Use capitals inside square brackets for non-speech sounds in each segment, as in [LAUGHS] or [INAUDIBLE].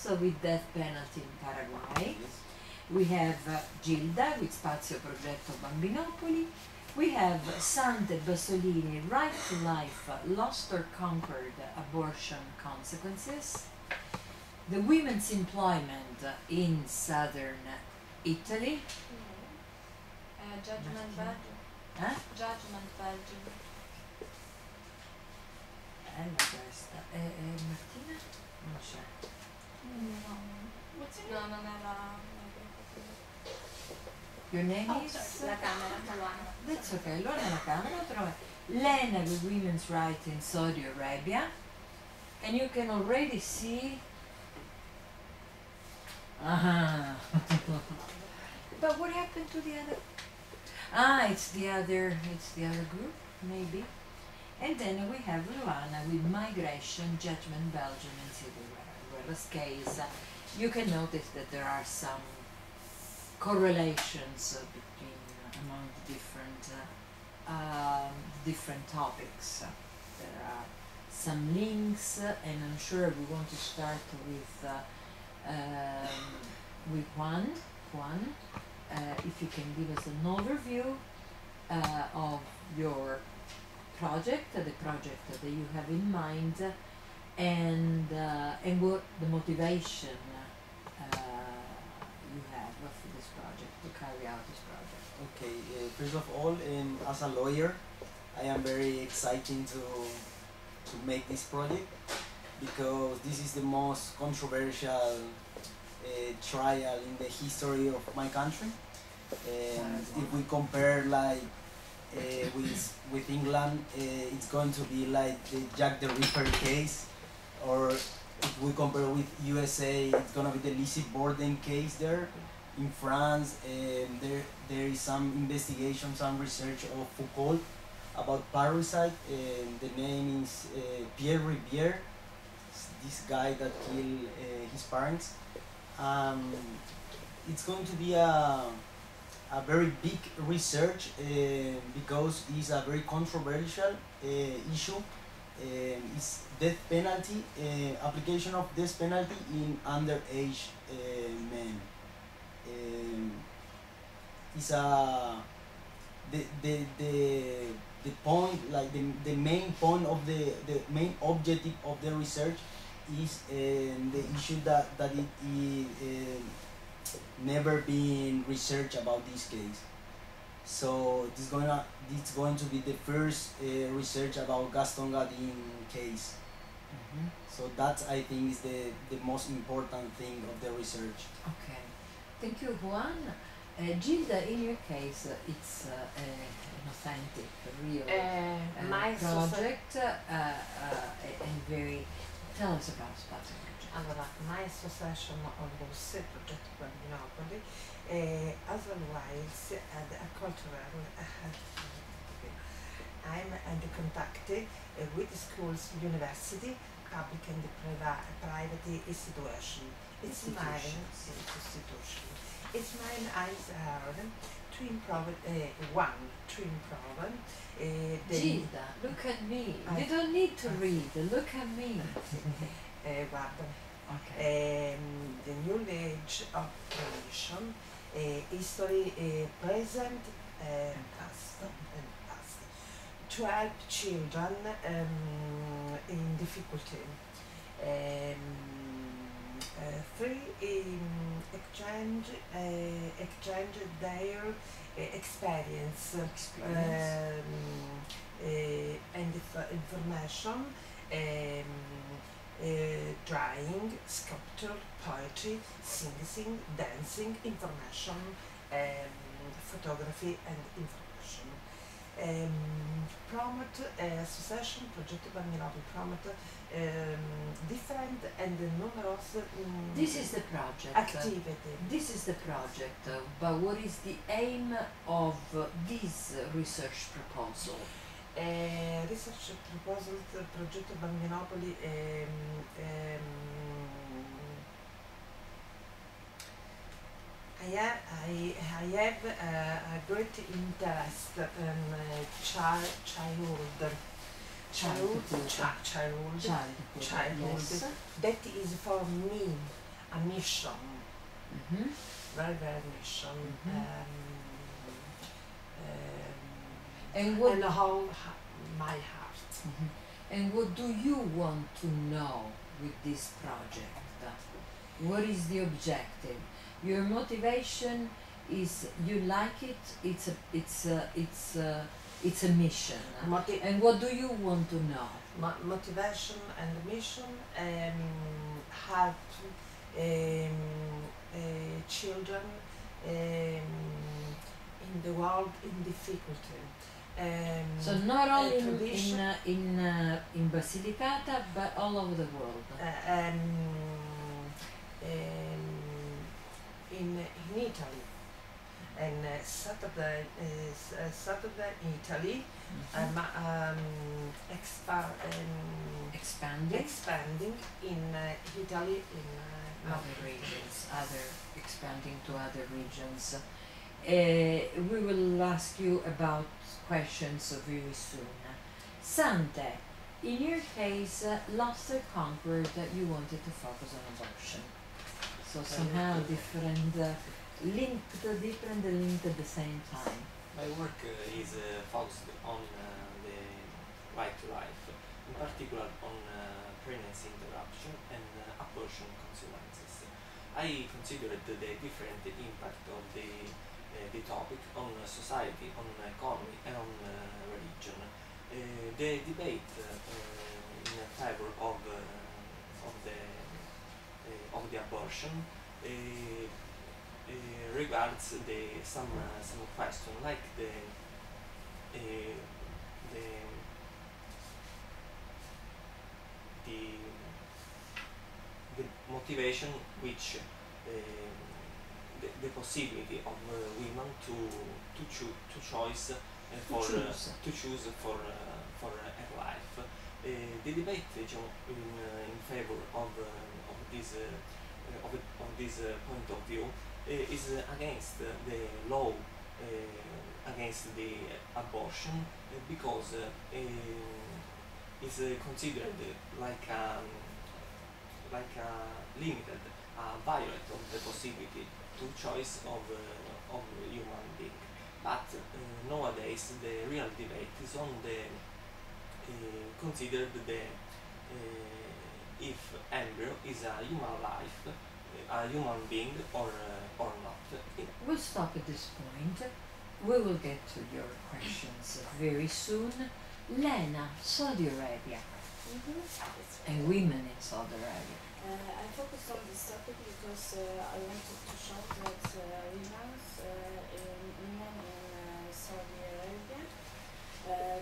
So with death penalty in Paraguay. We have uh, Gilda with Spazio Progetto Bambinopoli. We have Sante Basolini, Right to Life, Lost or Conquered Abortion Consequences. The Women's Employment in Southern Italy. Uh, Judgment Belgium. Eh? Judgment Belgium. Eh, questa. Eh, eh, Martina? Your name Oh, is? sorry. La Camera, Luana. That's okay, allora la Camera trova Lena with women's rights in Saudi Arabia and you can already see uh-huh. [LAUGHS] but what happened to the other ah it's the other it's the other group maybe and then we have Luana with migration judgment Belgium and civil whereas case uh, you can notice that there are some correlations uh, between uh, among the different uh, um, different topics. There are some links, and I'm sure we want to start with um, with Juan. Juan, uh, if you can give us an overview of your project, the project that you have in mind, and uh, and what the motivation for this project to carry out this project. Okay, uh, first of all, um, as a lawyer, I am very excited to to make this project because this is the most controversial uh, trial in the history of my country. And if we compare like uh, with with England, uh, it's going to be like the Jack the Ripper case, or if we compare with USA, it's gonna be the Lizzie Borden case there in France, um, there there is some investigation, some research of Foucault about parricide. And the name is uh, Pierre Riviere. This guy that killed uh, his parents. Um, it's going to be a a very big research uh, because it's a very controversial uh, issue. Um, it's death penalty, uh, application of death penalty in underage uh, men um, is a the the the the point like the, the main point of the the main objective of the research is um, the issue that that it, it um, never been researched about this case. So it's gonna it's going to be the first uh, research about Gaston Gadin case. So that I think is the the most important thing of the research. Okay, thank you, Juan. Uh, Gilda, in your case, uh, it's uh, an authentic, real Uh, uh, my project, uh, uh, and very. Tell us about Spazio Project. allora, my association of Lucy, Progetto Bambinopoli, uh, as always at a cultural I'm the contact uh, with schools, university, public and priva- private institution. It's mine institution. It's mine eyes are to improve uh, one to improve uh, Gilda, look at me. I- You don't need to read. Look at me. [LAUGHS] uh, guarda, Okay. um, the new age of tradition, uh, history, uh, present, uh, past, and past, to help children um, in difficulty. Um, three um, exchange uh, exchange their uh, experience, Experience. um, uh, and inf- information um, uh, drawing, sculpture, poetry, singing, dancing, information, um, photography and information. Um, promote uh, association Progetto Bambinopoli promote um, different and numerous um, This is the project. activity. This is the project, but what is the aim of this research proposal? Uh, research proposal to Progetto Bambinopoli um, um, I have, I, I have uh, a great interest in uh, child, childhood, childhood, Childhood. chi- childhood. Childhood. Childhood. Yes. That is for me a mission, hmm very very mission, Mhm. um, um, And what and ha- my heart. Mhm. And what do you want to know with this project? What is the objective? Your motivation is you like it. It's a it's a it's a it's a mission. Moti- And what do you want to know? mo- motivation and mission um, help um, uh, children um, in the world in difficulty. Um, So not uh, only in in uh, in, uh, in Basilicata, but all over the world. uh, um, um, in in Italy. And uh, Saturday is uh, Saturday in Italy. Mhm. Um, um, expa- um, Expanding expanding in uh, Italy in uh, other regions, other expanding to other regions. Uh, we will ask you about questions very soon. Sante, in your case, uh, lost or conquered, uh, you wanted to focus on abortion. So somehow different, uh, linked, different linked at the same time. My work uh, is uh, focused on uh, the right to life, in particular on uh, pregnancy interruption and uh, abortion consequences. I considered the different impact of the, the topic on society, on economy and on religion. The debate in favor of, of, the, of the abortion uh, uh, regards the some uh, some question like the uh, the the the motivation which uh, the, the possibility of uh, women to to choose to choice uh, for uh, choose. to choose for uh, for uh, her life. Uh, the debate in, uh, in favor of uh, of this uh, of, of this uh, point of view uh, is against the law against the abortion because uh, considered like a like a limited a of the possibility to choice of uh, of human being. But uh, nowadays the real debate is on the uh, considered the if embryo is a human life a human being or uh, or not We'll stop at this point. We will get to your questions very soon. Lena, Saudi Arabia, and women in Saudi Arabia. Uh, I focused on this topic because uh, I wanted to show that uh, women, uh, in, women in uh, Saudi Arabia uh,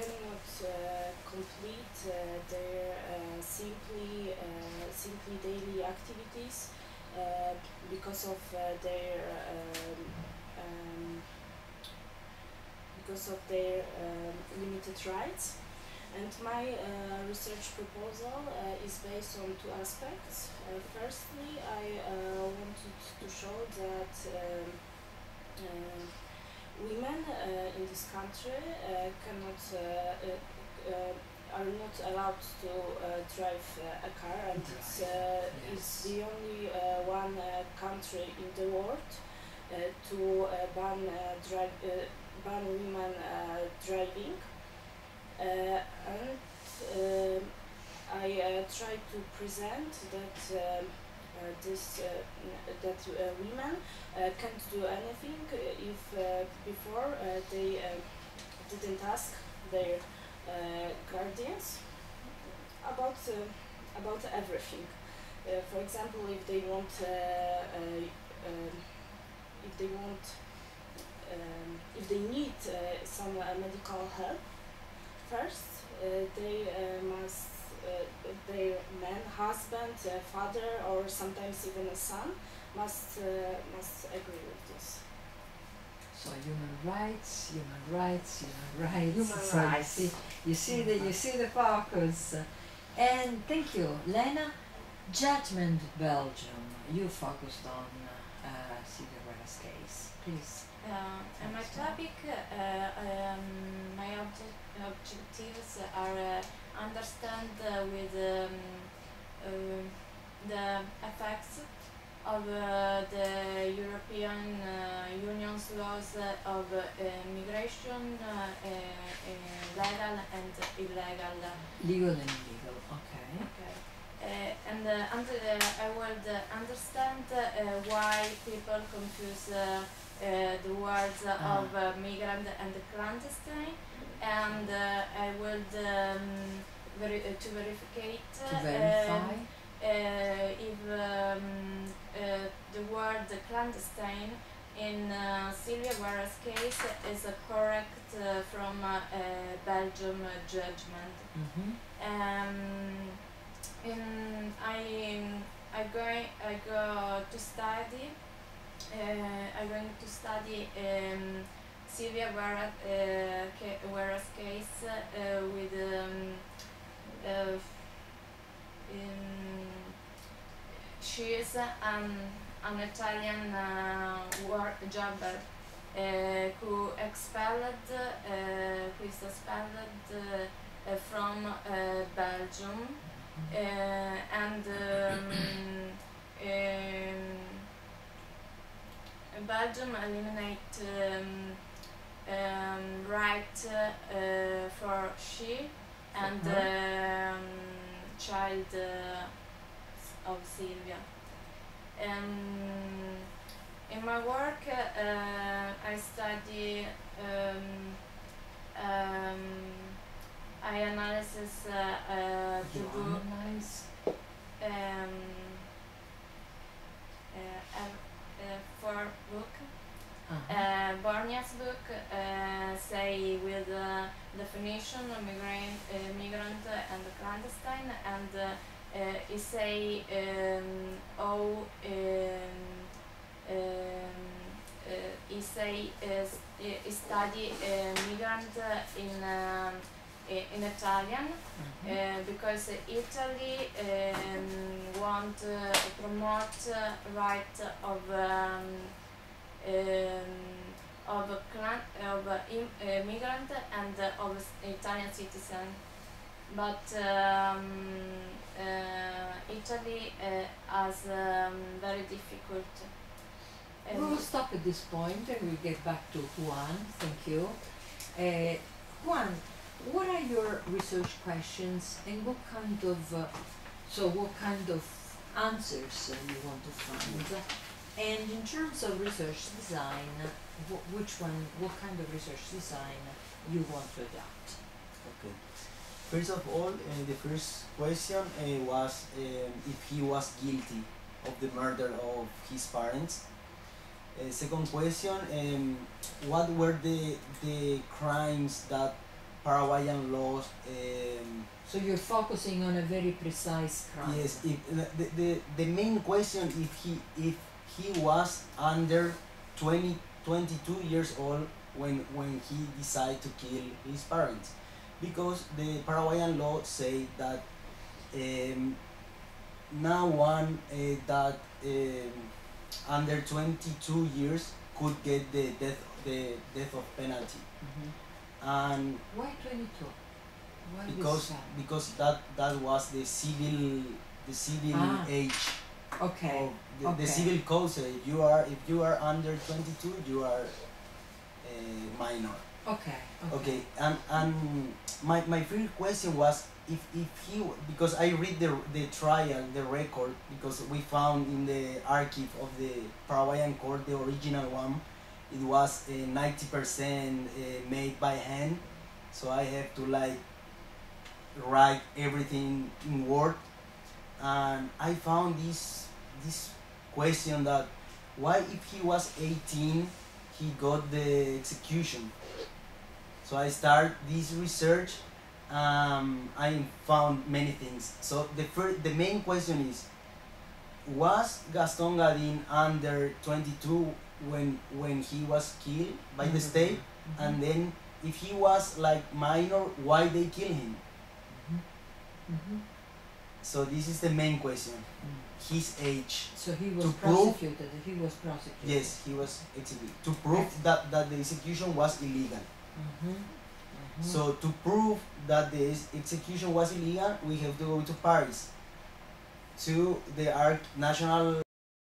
cannot uh, complete uh, their uh, simply simply daily activities because of their um, um, because of their um, limited rights. And my uh, research proposal uh, is based on two aspects. Uh, firstly, I wanted to show that um, women uh, in this country uh, cannot uh, uh, uh, are not allowed to uh, drive uh, a car, and it's, uh, it's the only uh, one uh, country in the world uh, to uh, ban uh, drive uh, ban women uh, driving. Uh, and I uh, try to present that um, this uh, that uh, women uh, can't do anything if uh, before uh, they uh, didn't ask their uh, guardians about uh, about everything. Uh, for example, if they want uh, uh, um, if they want um, if they need uh, some uh, medical help first uh, they uh, must uh, their man husband uh, father or sometimes even a son must uh, must agree with this So human rights, human rights, human rights. Human [LAUGHS] so rights. You see, you see the you see the focus. And thank you, Lena. Judgment Belgium. You focused on uh, Silvera's case. Please. Uh, and my topic, uh, um, my object, objectives are uh, understand uh, with um, um, the effects of uh, the European uh, Union's laws uh, of uh, migration, uh, uh, uh, legal and illegal. Legal and illegal. Okay. Okay. Uh, and uh, under, uh, I would uh, understand uh, why people confuse uh, uh, the words Ah. of uh, migrant and clandestine, and uh, I would um, veri- uh, to verificate To um, verify. uh, if um, uh, the word clandestine in uh, Sylvia Guerra's case is uh, correct uh, from uh, uh, Belgium uh, judgment. Mm-hmm. Um, in I I going I go to study. I'm going to study um, Sylvia Guerra, uh, Guerra's case uh, with um, uh, in, she is an, an Italian war jobber who expelled who is expelled from Belgium and um, um, Belgium eliminate um, um, right uh, for she and Mhm. um, child uh, of Sylvia. Um, in my work, uh, I study um, um, I analysis uh, uh, the book analyze. um, uh, uh, uh, for book. Uh-huh. Uh, Barnia's book uh, say with uh, definition of migrant, uh, migrant and clandestine, and uh, uh, he say um, how um, um, uh, he say uh, s- he study uh, migrant in um, in Italian Mhm. uh, because Italy um, want uh, promote right of um, um, of clan of migrant and of Italian citizen, but um, uh, Italy uh, has um, very difficult. We will stop at this point and we'll get back to Juan. Thank you. Uh, Juan, what are your research questions and what kind of uh, so what kind of answers uh, you want to find? And in terms of research design, wh- which one, what kind of research design you want to adopt? Okay. First of all, uh, the first question uh, was um, if he was guilty of the murder of his parents. Uh, second question, um, what were the the crimes that Paraguayan laws? Um, So you're focusing on a very precise crime. yes, if the, the the main question if he if he was under 20, 22 years old when when he decided to kill his parents because the Paraguayan law say that um, no one uh, that um, under 22 years could get the death the death of penalty Mhm. and Why 22? Why because gap? because that that was the civil the civil Ah. age Okay. the, okay. the civil code say if you are if you are under 22 you are a minor Okay. okay and and my my first question was if if he because i read the the trial the record because we found in the archive of the paraguayan court the original one it was uh, 90% uh, made by hand. So i have to like write everything in word. And i found this this question that why if he was 18 he got the execution? So I start this research. Um, I found many things. So the first, the main question is, was Gaston Gadin under 22 when when he was killed by the Mhm. state? Mhm. And then if he was like minor, why they kill him? Mhm. So this is the main question. Mm. His age. So he was To prove- prosecuted. He was prosecuted. Yes, he was executed to prove that that the execution was illegal. So to prove that this execution was illegal, we have to go to Paris. to the ARC National